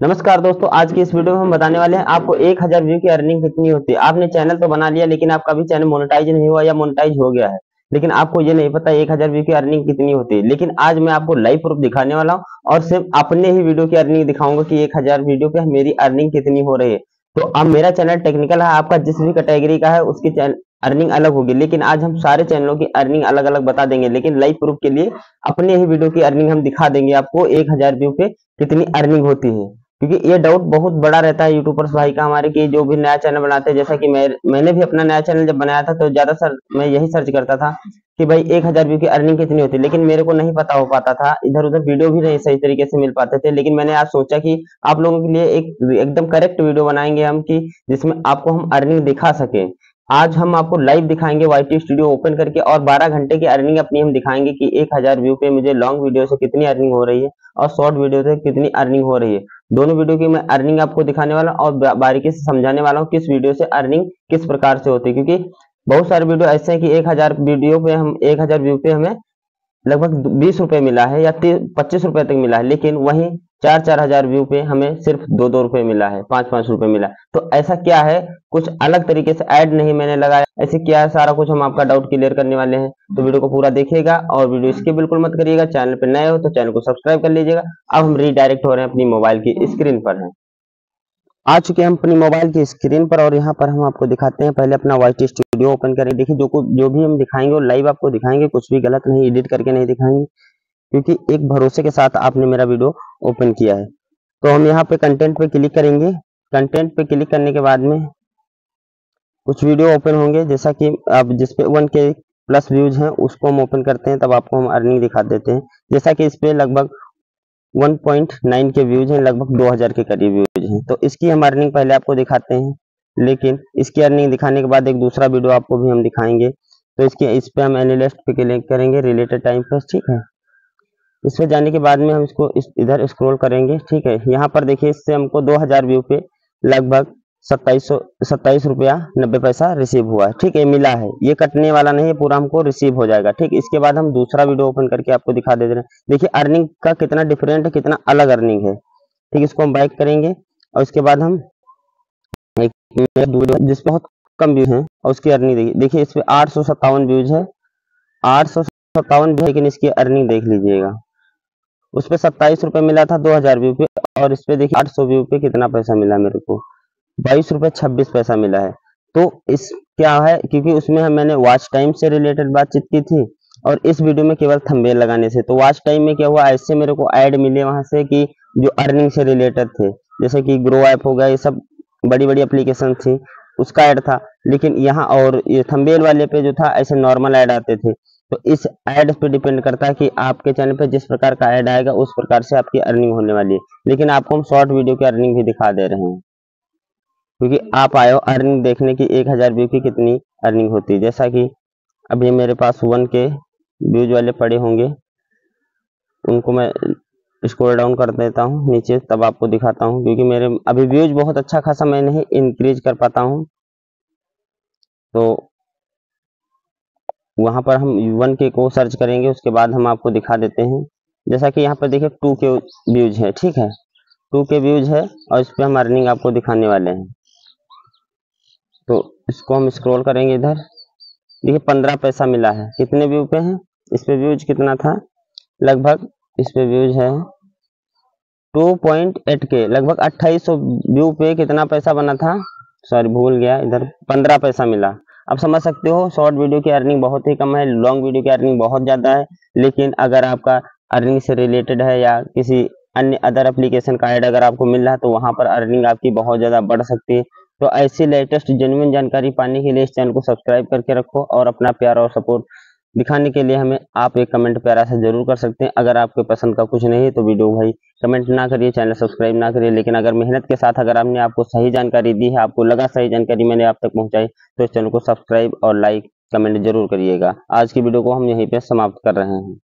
नमस्कार दोस्तों, आज की इस वीडियो में हम बताने वाले हैं आपको 1000 व्यू की अर्निंग कितनी होती है। आपने चैनल तो बना लिया, लेकिन आपका भी चैनल मोनेटाइज नहीं हुआ या मोनेटाइज हो गया है। लेकिन आपको ये नहीं पता 1000 व्यू की अर्निंग कितनी होती है। लेकिन आज मैं आपको लाइव प्रूफ दिखाने वाला हूँ और सिर्फ़ अपने ही वीडियो की अर्निंग दिखाऊँगा कि 1000 वीडियो पे मेरी अर्निंग कितनी हो रही है। तो अब मेरा चैनल टेक्निकल है, आपका जिस भी कैटेगरी का है, उसकी अर्निंग अलग होगी। लेकिन आज हम सारे चैनलों की अर्निंग अलग अलग बता देंगे, लेकिन लाइव प्रूफ के लिए अपने ही वीडियो की अर्निंग हम दिखा देंगे आपको एक हज़ार व्यू पे कितनी अर्निंग होती है। क्योंकि ये डाउट बहुत बड़ा रहता है यूट्यूबर्स भाई का हमारे कि जो भी नया चैनल बनाते हैं, जैसा कि मैं, मैंने भी अपना नया चैनल जब बनाया था तो ज़्यादा सर, मैं यही सर्च करता था कि भाई एक हज़ार व्यू की अर्निंग कितनी होती है। लेकिन मेरे को नहीं पता हो पाता था इधर उधर वीडियो भी नहीं सही तरीके से मिल पाते थे। लेकिन मैंने आज सोचा कि आप लोगों के लिए एक एकदम करेक्ट वीडियो बनाएँगे हम कि जिसमें आपको हम अर्निंग दिखा सके। आज हम आपको लाइव दिखाएँगे वाई टी स्टूडियो ओपन करके और 12 घंटे की अर्निंग अपनी हम दिखाएँगे कि 1000 व्यू पे मुझे लॉन्ग वीडियो से कितनी अर्निंग हो रही है और शॉर्ट वीडियो से कितनी अर्निंग हो रही है। दोनों वीडियो की मैं अर्निंग आपको दिखाने वाला और बारीकी से समझाने वाला हूँ किस वीडियो से अर्निंग किस प्रकार से होती है। क्योंकि बहुत सारे वीडियो ऐसे है की एक हज़ार वीडियो पे हम, एक हज़ार व्यू पे हमें लगभग बीस रुपए मिला है या पच्चीस रुपए तक मिला है, लेकिन वही चार चार हज़ार व्यू पे हमें सिर्फ़ दो दो रुपए मिला है, पाँच पाँच रुपए मिला तो ऐसा क्या है? कुछ अलग तरीके से ऐड नहीं मैंने लगाया। ऐसे क्या है? सारा कुछ हम आपका डाउट क्लियर करने वाले हैं। तो वीडियो को पूरा देखिएगा और वीडियो इसके बिल्कुल मत करिएगा। चैनल पर नए हो तो चैनल को सब्सक्राइब कर लीजिएगा। अब हम रीडायरेक्ट हो रहे हैं अपनी मोबाइल की स्क्रीन पर है। आ चुके हैं हम अपनी मोबाइल की स्क्रीन पर और यहाँ पर हम आपको दिखाते हैं। पहले अपना वाइट स्टूडियो ओपन करें। देखिए, जो कुछ जो भी हम दिखाएँगे लाइव आपको दिखाएँगे। कुछ भी गलत नहीं एडिट करके नहीं दिखाएँगे। क्योंकि एक भरोसे के साथ आपने मेरा वीडियो ओपन किया है। तो हम यहाँ पे कंटेंट पे क्लिक करेंगे। कंटेंट पे क्लिक करने के बाद में कुछ वीडियो ओपन होंगे। जैसा कि आप जिसपे वन के प्लस व्यूज़ हैं, उसको हम ओपन करते हैं, तब आपको हम अर्निंग दिखा देते हैं। जैसा कि इस पे लगभग 1.9 के व्यूज़ हैं, लगभग 2000 के करीब व्यूज़ हैं तो इसकी हम अर्निंग पहले आपको दिखाते हैं लेकिन इसकी अर्निंग दिखाने के बाद एक दूसरा वीडियो आपको भी हम दिखाएँगे। तो इसके इस पे हम एनालिस्ट पे क्लिक करेंगे रिलेटेड टाइम पर ठीक है? इस पे जाने के बाद में हम इसको इस, इधर स्क्रॉल करेंगे ठीक है? यहाँ पर देखिए इससे हमको 2000 व्यू पे लगभग सत्ताईस सत्ताईस रुपया नब्बे पैसा रिसीव हुआ है ठीक है? मिला है। ये कटने वाला नहीं है पूरा हमको रिसीव हो जाएगा ठीक? इसके बाद हम दूसरा वीडियो ओपन करके आपको दिखा दे रहे हैं। देखिए अर्निंग का कितना डिफरेंट है कितना अलग अर्निंग है ठीक? इसको हम बाइक करेंगे। और इसके बाद हम एक जिसपे बहुत कम व्यूज़ है, और उसकी अर्निंग देखिए देखिए इस पे आठ सौ सत्तावन व्यूज़ है। आठ सौ सत्तावन लेकिन इसकी अर्निंग देख लीजिएगा। उस पर सत्ताईस रुपए मिला था दो हज़ार व्यू पे, और इस पे देखिए आठ सौ व्यू पे कितना पैसा मिला मेरे को। बाईस रुपए छब्बीस पैसा मिला है। तो इस क्या है, क्योंकि उसमें हम, मैंने वॉच टाइम से रिलेटेड बातचीत की थी, और इस वीडियो में केवल थंबेल लगाने से। तो वॉच टाइम में क्या हुआ, ऐसे मेरे को ऐड मिले वहाँ से कि जो अर्निंग से रिलेटेड थे। जैसे कि ग्रो ऐप हो गया, ये सब बड़ी बड़ी एप्लीकेशन थी, उसका ऐड था। लेकिन यहाँ और ये थंबेल वाले पे जो था, ऐसे नॉर्मल ऐड आते थे। तो इस ऐड पे डिपेंड करता है कि आपके चैनल पे जिस प्रकार का ऐड आएगा, उस प्रकार से आपकी अर्निंग होने वाली है। लेकिन आपको हम शॉर्ट वीडियो की अर्निंग भी दिखा दे रहे हैं। क्योंकि आप हो अर्निंग देखने की एक हज़ार व्यू की कितनी अर्निंग होती है। जैसा कि अभी मेरे पास वन के व्यूज़ वाले पड़े होंगे, उनको मैं स्क्रॉल डाउन कर देता हूँ, नीचे तब आपको दिखाता हूँ, क्योंकि मेरे, अभी व्यूज़ बहुत अच्छा खासा मैं नहीं इंक्रीज कर पाता हूँ। तो वहाँ पर हम वन के को सर्च करेंगे, उसके बाद हम आपको दिखा देते हैं। जैसा कि यहाँ पर देखिए टू के व्यूज़ है, ठीक है? टू के व्यूज़ है और इस पर हम अर्निंग आपको दिखाने वाले हैं। तो इसको हम स्क्रॉल करेंगे इधर। देखिए पंद्रह पैसा मिला है। कितने व्यू पे है? इस पे व्यूज़ कितना था? लगभग इस पे व्यूज़ है 2.8 के, लगभग अट्ठाईस व्यू पे कितना पैसा बना था? सॉरी भूल गया, इधर पंद्रह पैसा मिला। आप समझ सकते हो शॉर्ट वीडियो की अर्निंग बहुत ही कम है लॉन्ग वीडियो की अर्निंग बहुत ज़्यादा है, लेकिन अगर आपका अर्निंग से रिलेटेड है या किसी अन्य अदर एप्लीकेशन का ऐड अगर आपको मिल रहा है तो वहाँ पर अर्निंग आपकी बहुत ज़्यादा बढ़ सकती है। तो ऐसी लेटेस्ट जेन्युइन जानकारी पाने के लिए इस चैनल को सब्सक्राइब करके रखो और अपना प्यार और सपोर्ट दिखाने के लिए हमें आप एक कमेंट प्यारा सा ज़रूर कर सकते हैं। अगर आपके पसंद का कुछ नहीं है तो वीडियो भाई कमेंट ना करिए, चैनल सब्सक्राइब ना करिए। लेकिन अगर मेहनत के साथ अगर आपने आपको सही जानकारी दी है, आपको लगा सही जानकारी मैंने आप तक पहुंचाई तो इस चैनल को सब्सक्राइब और लाइक कमेंट ज़रूर करिएगा। आज की वीडियो को हम यहीं पर समाप्त कर रहे हैं।